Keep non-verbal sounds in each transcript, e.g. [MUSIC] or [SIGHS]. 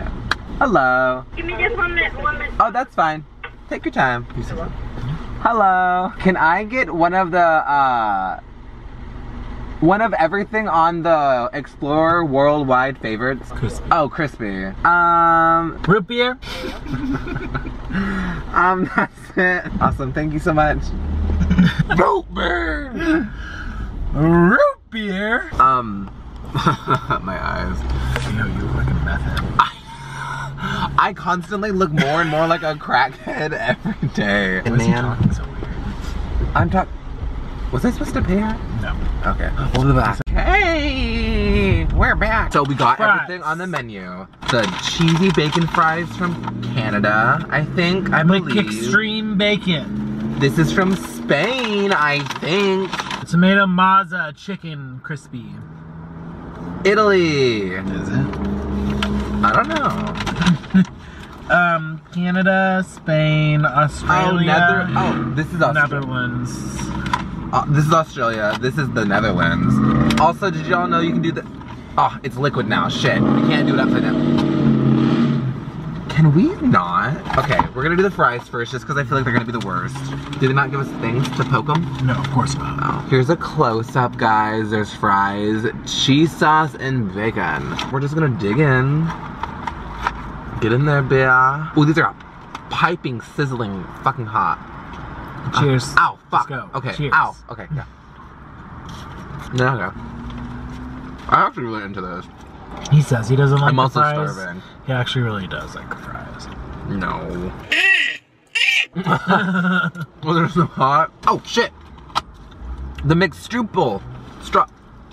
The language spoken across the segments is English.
Okay. Hello. Give me just one minute, one minute. Oh, that's fine. Take your time. Hello. Can I get one of the uh one of everything on the Explorer Worldwide favorites? Crispy. Oh, crispy. Um, Root beer? [LAUGHS] um, that's it. Awesome. Thank you so much. Root beer! Root beer! Um, [LAUGHS] my eyes. You know, you look like a meth head. I constantly look more and more like a crackhead every day. Why is he talking so weird? I'm talking. Was I supposed to pay her? No. Okay. We'll be back. Hey, we're back. So we got Fries. everything on the menu. The cheesy bacon fries from Canada, I think. I believe. extreme bacon. This is from Spain, I think. Tomato mazza chicken crispy. Italy. Is it? I don't know. Um, Canada, Spain, Oh, Australia. Nether. Oh, this is Australia. Netherlands. Uh, this is Australia. This is the Netherlands. Also, did y'all know you can do the? Oh, it's liquid now. Shit, we can't do it upside down. Can we not? Okay, we're gonna do the fries first, just because I feel like they're gonna be the worst. Did they not give us things to poke them? No, of course not. Oh, here's a close-up, guys. There's fries, cheese sauce, and bacon. We're just gonna dig in. Get in there, bear. Oh, these are piping, sizzling, fucking hot. Cheers. Uh, ow, fuck. Let's go. Okay, Cheers. ow. Okay, yeah. No, okay. I'm actually really into this. He says he doesn't like I'm the also fries. starving. He actually really does like the fries. No. well, there's no hot. Oh, shit. The McStroople. Stru-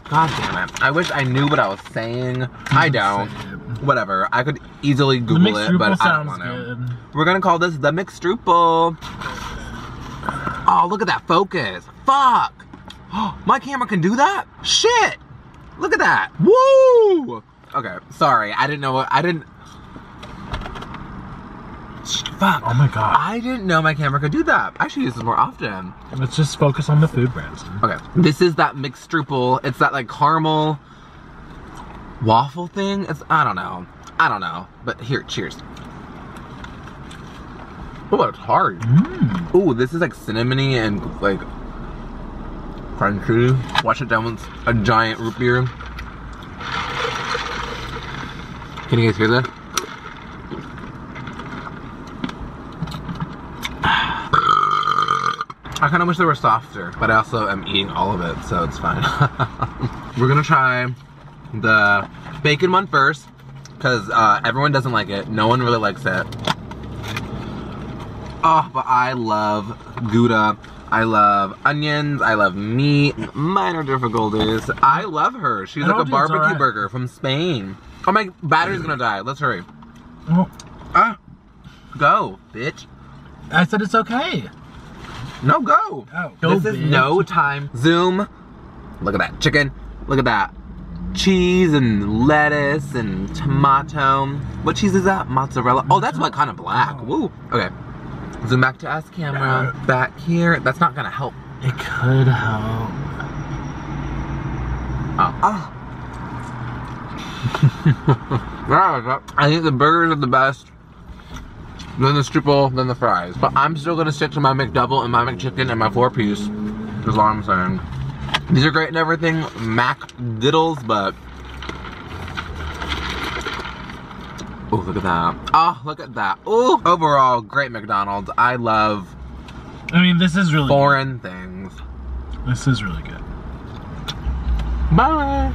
God damn it. I wish I knew what I was saying. I don't. Whatever. I could easily Google mixed it, but I don't want to. We're gonna call this the McStroople. Oh, look at that focus. Fuck. [GASPS] My camera can do that? Shit. Look at that. Woo. Okay, sorry. I didn't know what, I didn't. Fuck. Oh my god. I didn't know my camera could do that. I should use this more often. Let's just focus on the food brands. Okay, this is that McStroople. It's that like caramel waffle thing. It's I don't know. I don't know. But here, cheers. Oh, it's hard. Mm. Ooh, this is like cinnamony and like crunchy. Wash it down with a giant root beer. Can you guys hear that? [SIGHS] I kind of wish they were softer, but I also am eating all of it, so it's fine. [LAUGHS] We're gonna try the bacon one first, because uh, everyone doesn't like it. No one really likes it. Oh, but I love Gouda. I love onions. I love meat. Minor difficulties. I love her. She's I like a told you it's barbecue alright. burger from Spain. Oh, my battery's gonna die. Let's hurry. Oh, Ah, go, bitch. I said it's okay. No, go. Oh, go, this is no time. Zoom. Look at that chicken. Look at that. Cheese and lettuce and tomato. What cheese is that? Mozzarella. Oh, that's like kind of black. Woo. Okay. Zoom back to us, camera. Back here. That's not gonna help. It could help. Oh. oh. [LAUGHS] I think the burgers are the best. Then the stripple, then the fries. But I'm still gonna stick to my McDouble and my McChicken and my four piece. Is all I'm saying. These are great and everything, Mac diddles, but. Oh, look at that. Oh, look at that. Oh, overall, great McDonald's. I love I mean, this is really foreign things. This is really good. Bye.